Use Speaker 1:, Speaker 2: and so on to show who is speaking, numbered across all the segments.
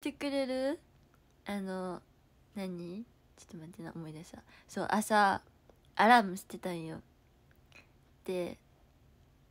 Speaker 1: てくれる？あの何？ちょっと待ってな思い出した。そう朝アラームしてたんよ。で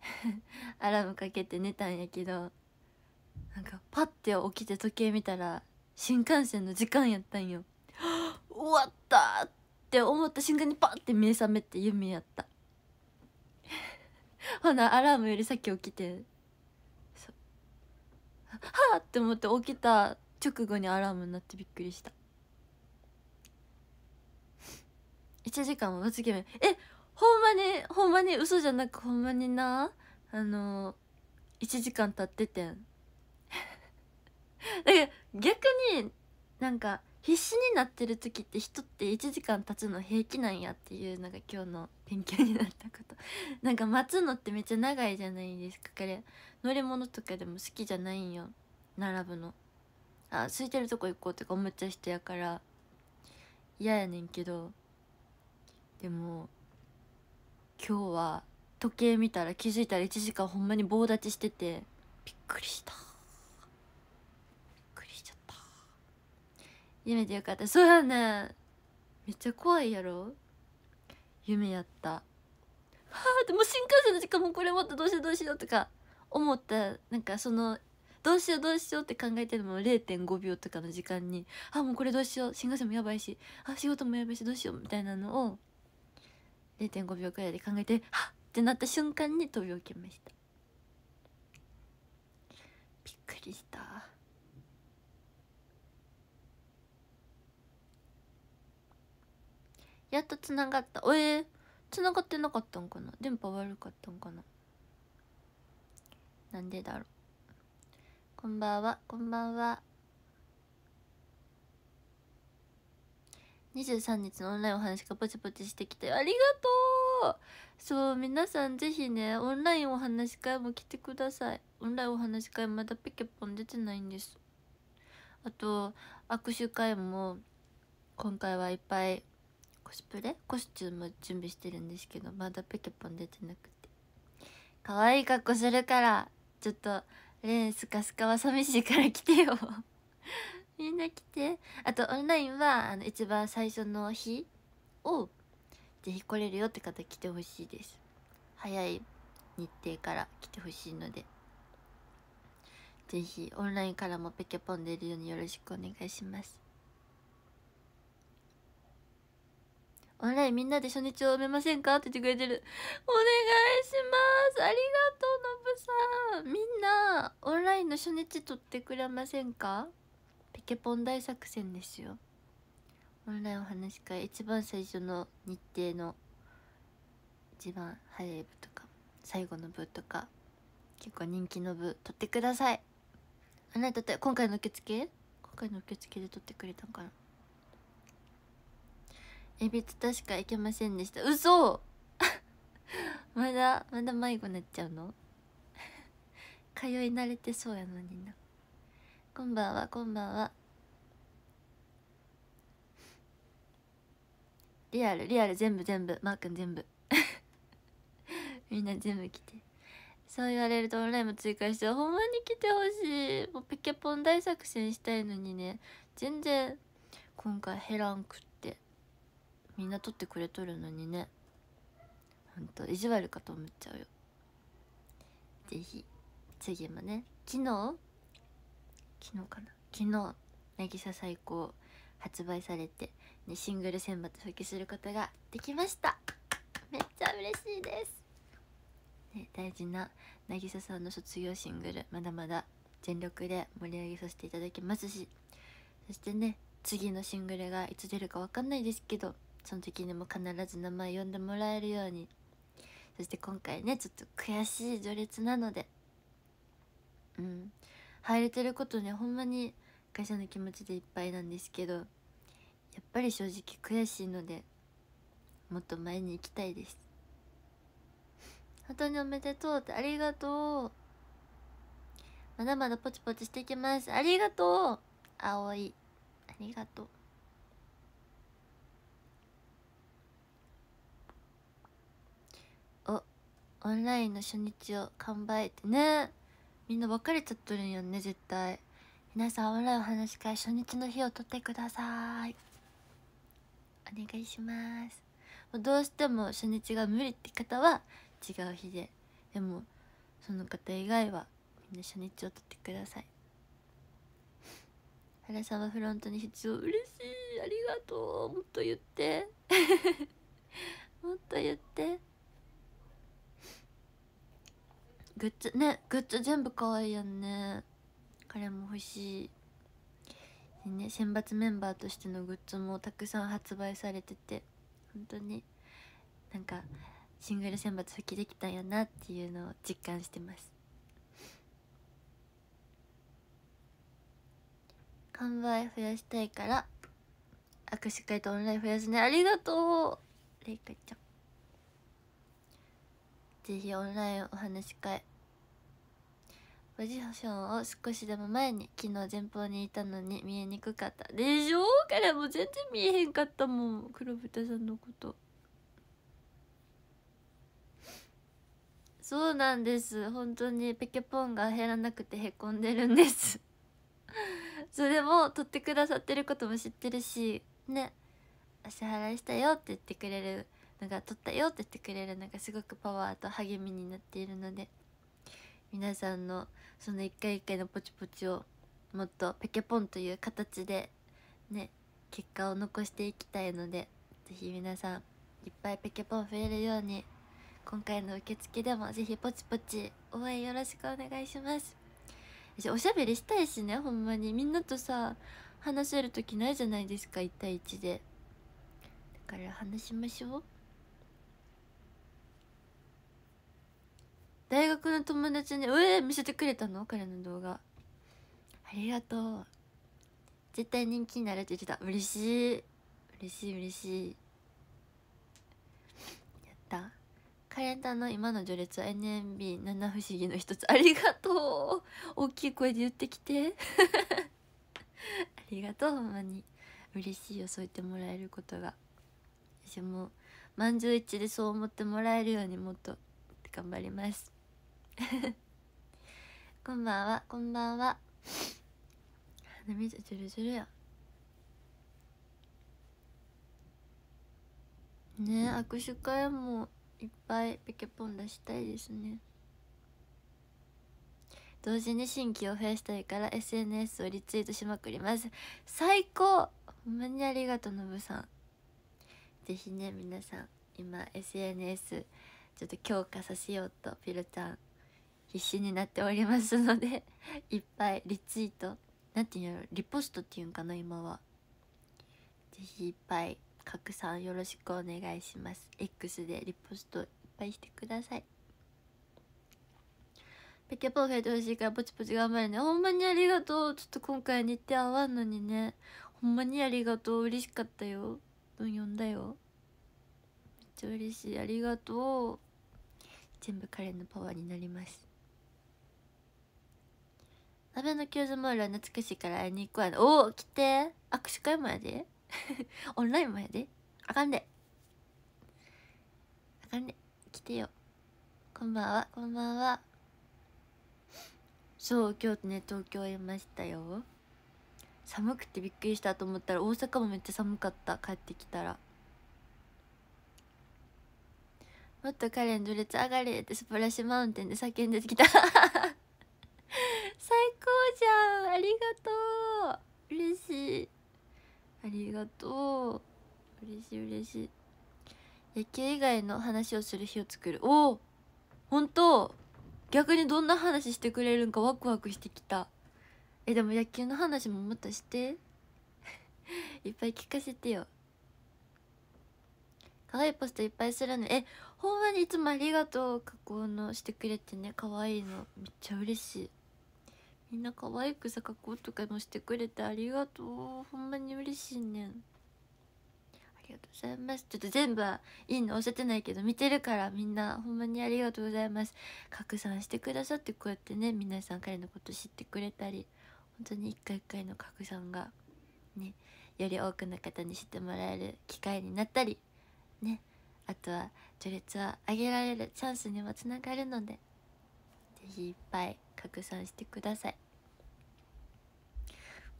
Speaker 1: アラームかけて寝たんやけどなんかパッて起きて時計見たら新幹線の時間やったんよ。終わったって思った瞬間にパッて目覚めて夢やった。ほなアラームより先起きて。そう。はあって思って起きた直後にアラームになってびっくりした。1時間も罰ゲーム。えほんまにほんまに嘘じゃなくほんまにな？あの1時間経っててん。だけど逆になんか必死になってる時って人って1時間経つの平気なんやっていうのが今日の勉強になったこと。なんか待つのってめっちゃ長いじゃないですか。これ乗り物とかでも好きじゃないんよ。並ぶの。あ空いてるとこ行こうとか思っちゃう人やから嫌やねんけどでも今日は時計見たら気づいたら1時間ほんまに棒立ちしててびっくりした。びっくりしちゃった。夢でよかった。そうやねめっちゃ怖いやろ。夢やった。はあでも新幹線の時間もこれもっとどうしようどうしようとか思った。なんかそのどうしようどうしようって考えてるのも0.5秒とかの時間にあもうこれどうしよう新幹線もやばいしあ仕事もやばいしどうしようみたいなのを0.5秒くらいで考えてはっ！ってなった瞬間に飛び起きました。びっくりした。やっとつながった。おえー、つながってなかったんかな？電波悪かったんかな？なんでだろう。こんばんは。こんばんは。23日のオンラインお話がポチポチしてきてありがとう。そう皆さんぜひねオンラインお話会も来てください。オンラインお話会まだピケポン出てないんです。あと握手会も今回はいっぱいコスプレ？コスチューム準備してるんですけどまだペケポン出てなくて。可愛い格好するからちょっとレンスカスカは寂しいから来てよ。みんな来て。あとオンラインはあの一番最初の日をぜひ来れるよって方来てほしいです。早い日程から来てほしいので。ぜひオンラインからもペケポン出るようによろしくお願いします。オンラインみんなで初日を埋めませんか？って言ってくれてる。お願いします。ありがとうのぶさん。みんなオンラインの初日取ってくれませんか？ペケポン大作戦ですよ。オンラインお話し会一番最初の日程の一番早い部とか最後の部とか結構人気の部取ってください。あなたって今回の受付？今回の受付で取ってくれたんかな？エビツタしか行けませんでした。嘘。まだまだ迷子になっちゃうの？通い慣れてそうやのにな。こんばんはこんばんは。リアルリアル全部全部。マー君全部。みんな全部来て。そう言われるとオンラインも追加してほんまに来てほしい。もうペケポン大作戦したいのにね。全然今回減らんくて。みんな撮ってくれとるのにね。ほんと意地悪かと思っちゃうよ。ぜひ次もね。昨日？昨日かな？昨日「渚最高」発売されて、ね、シングル選抜復帰することができました。めっちゃ嬉しいです、ね、大事な渚さんの卒業シングルまだまだ全力で盛り上げさせていただきますしそしてね次のシングルがいつ出るか分かんないですけどその時にも必ず名前呼んでもらえるように。そして今回ねちょっと悔しい序列なので。うん。入れてることねほんまに感謝の気持ちでいっぱいなんですけどやっぱり正直悔しいのでもっと前に行きたいです。本当におめでとうってありがとう。まだまだポチポチしていきます。ありがとう。葵ありがとうおオンラインの初日を完売ってね。みんな別れちゃっとるんよね絶対。皆さんオンラインお話し会初日の日を取ってください。お願いします。どうしても初日が無理って方は違う日で。でもその方以外はみんな初日を取ってください。原さんはフロントに必要。嬉しい。ありがとう。もっと言って。もっと言って。グッズねグッズ全部可愛いやんね。彼も欲しい。ね選抜メンバーとしてのグッズもたくさん発売されてて本当になんかシングル選抜復帰できたんやなっていうのを実感してます。完売増やしたいから握手会とオンライン増やすね。ありがとう。レイカちゃん。ぜひオンラインお話し会。ポジションを少しでも前に昨日前方にいたのに見えにくかった。でしょ？彼も全然見えへんかったもん。黒豚さんのこと。そうなんです。本当にペケポンが減らなくてへこんでるんです。それも撮ってくださってることも知ってるしね。お支払いしたよって言ってくれるのが撮ったよって言ってくれるのがすごくパワーと励みになっているので皆さんのその一回一回のポチポチをもっとペケポンという形でね結果を残していきたいので是非皆さんいっぱいペケポン増えるように今回の受付でも是非ポチポチ応援よろしくお願いします。おしゃべりしたいしねほんまに。みんなとさ話せる時ないじゃないですか1対1で。だから話しましょう。大学の友達に「うえ見せてくれたの彼の動画。ありがとう。絶対人気になるって言ってた。嬉しい。嬉しい嬉しい。やった。カレンダーの今の序列は NMB 七不思議の一つ。ありがとう。大きい声で言ってきて。ありがとうほんまに。嬉しいよそう言ってもらえることが。私も満場一致でそう思ってもらえるようにもっと頑張ります。こんばんは。こんばんは。鼻水ジュルジュルやね握手会もいっぱいペケポン出したいですね。同時に新規を増やしたいから SNS をリツイートしまくります。最高。ほんまにありがとうのぶさん。ぜひね皆さん今 SNS ちょっと強化させようとピロちゃん。必死になっておりますので いっぱいリツイートなんていうんやろリポストっていうんかな今は。ぜひいっぱい拡散よろしくお願いします。X でリポストいっぱいしてください。ペケポン増えてほしいからポチポチ頑張るね。ほんまにありがとう。ちょっと今回日程合わんのにね。ほんまにありがとう。嬉しかったよ。文読んだよ。めっちゃ嬉しい。ありがとう。全部彼のパワーになります。アベノキューズモールは懐かしいから会いに行くわ。おお来て。握手会もやで。オンラインもやで。あかんで。あかんで。来てよ。こんばんは。こんばんは。そう今日ね東京いましたよ。寒くてびっくりしたと思ったら大阪もめっちゃ寒かった。帰ってきたら。もっとカレン序列上がれってスプラッシュマウンテンで叫んできた。最高じゃん。ありがとう。嬉しい。ありがとう。嬉しい嬉しい。野球以外の話をする日を作る。おお本当。逆にどんな話してくれるんかワクワクしてきた。えでも野球の話ももっとして。いっぱい聞かせてよ。可愛いポストいっぱいするの。えほんまにいつもありがとう。加工のしてくれてね。可愛いの。めっちゃ嬉しい。みんな可愛くさ加工とかもしてくれてありがとうほんまに嬉しいねん。ありがとうございます。ちょっと全部はいいの押せてないけど見てるからみんなほんまにありがとうございます。拡散してくださってこうやってね皆さん彼のこと知ってくれたり本当に一回一回の拡散がねより多くの方に知ってもらえる機会になったりねあとは序列を上げられる。チャンスにもつながるので是非いっぱい拡散してください。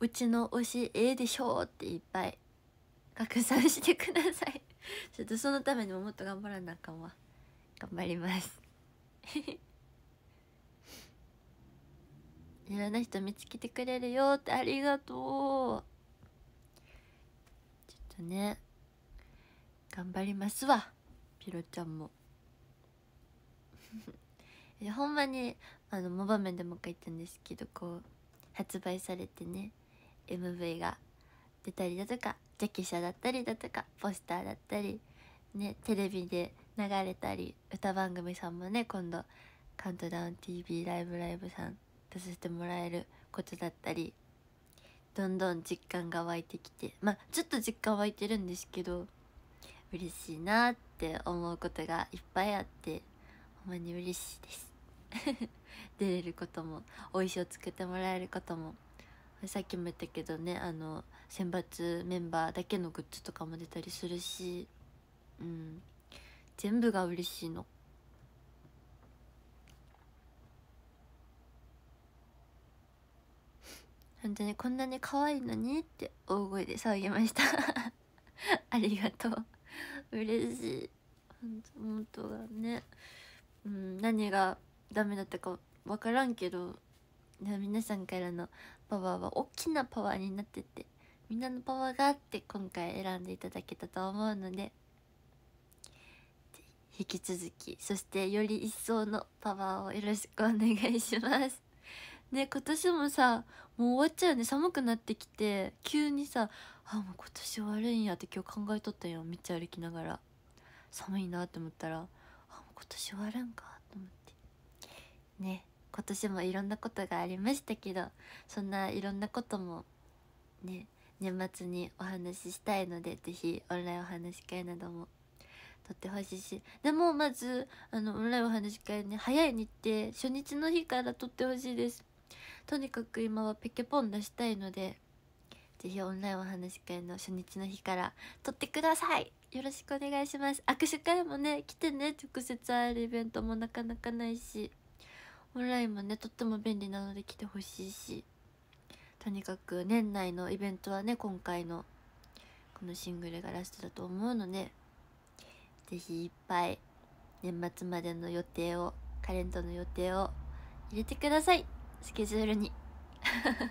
Speaker 1: うちの推しええでしょうっていっぱい拡散してください。ちょっとそのためにももっと頑張らなあかんわ。頑張ります。いろんな人見つけてくれるよってありがとう。ちょっとね頑張りますわ。ピロちゃんも。いやほんまにあのモバ面でも書いたんですけどこう発売されてね MV が出たりだとかジャケ写だったりだとかポスターだったりねテレビで流れたり歌番組さんもね今度「カウントダウン t v ライブライブ!」さん出させてもらえることだったりどんどん実感が湧いてきてまあちょっと実感湧いてるんですけど嬉しいなって思うことがいっぱいあってまに嬉しいです。出れることもお衣装作ってもらえることも。さっきも言ったけどねあの選抜メンバーだけのグッズとかも出たりするしうん。全部が嬉しいの。本当にこんなに可愛いのにって大声で騒ぎました。ありがとう。嬉しい。本当がね。うん何がダメだったか分からんけど皆さんからのパワーは大きなパワーになっててみんなのパワーがあって今回選んでいただけたと思うので引き続きそしてより一層のパワーをよろしくお願いします。ね今年もさもう終わっちゃうね。寒くなってきて急にさあもう今年終わるんやって今日考えとったんよ。めっちゃ歩きながら。寒いなって思ったら今年終わるんかと思って。ね今年もいろんなことがありましたけどそんないろんなこともね年末にお話ししたいので是非オンラインお話し会なども撮ってほしいし。でもまずあのオンラインお話し会ね早い日程初日の日から撮ってほしいです。とにかく今はペケポン出したいので是非オンラインお話し会の初日の日から撮ってください。よろしくお願いします。握手会もね来てね。直接会えるイベントもなかなかないし。オンラインもねとっても便利なので来てほしいし。とにかく年内のイベントはね今回のこのシングルがラストだと思うので是非いっぱい年末までの予定をカレンダーの予定を入れてください。スケジュールに。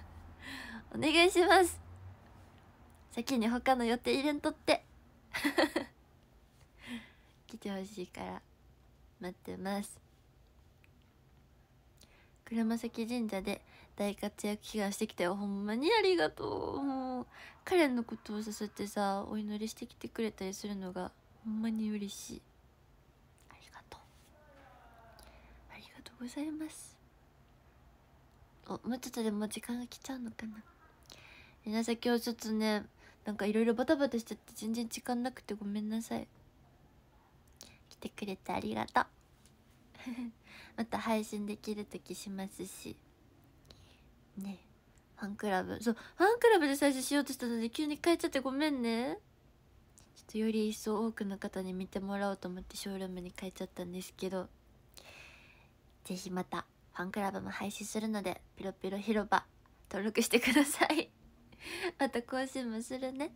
Speaker 1: お願いします。先に他の予定入れんとって。来てほしいから待ってます。車崎神社で大活躍祈願してきたよほんまにありがとう。もう彼のことをさせてさお祈りしてきてくれたりするのがほんまに嬉しい。ありがとう。ありがとうございます。おもうちょっとでも時間が来ちゃうのかな。皆さん今日ちょっとねなんかいろいろバタバタしちゃって全然時間なくてごめんなさい。来てくれてありがとう。また配信できる時しますし。ね。ファンクラブ。そうファンクラブで最初しようとしたので急に変えちゃってごめんね。ちょっとより一層多くの方に見てもらおうと思ってショールームに変えちゃったんですけど。是非またファンクラブも配信するのでピロピロ広場登録してください。また更新もするね。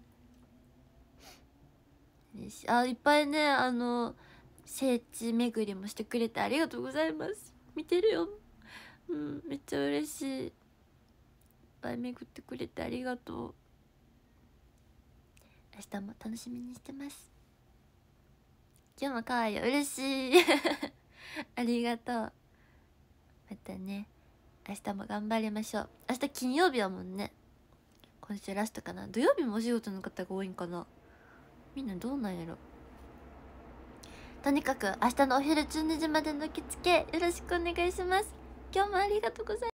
Speaker 1: あいっぱいねあの聖地巡りもしてくれてありがとうございます。見てるよ。うんめっちゃ嬉しい。いっぱい巡ってくれてありがとう。明日も楽しみにしてます。今日も可愛いよ。嬉しい。ありがとう。またね明日も頑張りましょう。明日金曜日はもんね。今週ラストかな。土曜日もお仕事の方が多いんかな。みんなどうなんやろ。とにかく明日のお昼12時までの受付よろしくお願いします。今日もありがとうございます